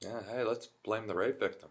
Yeah, hey, let's blame the rape victim.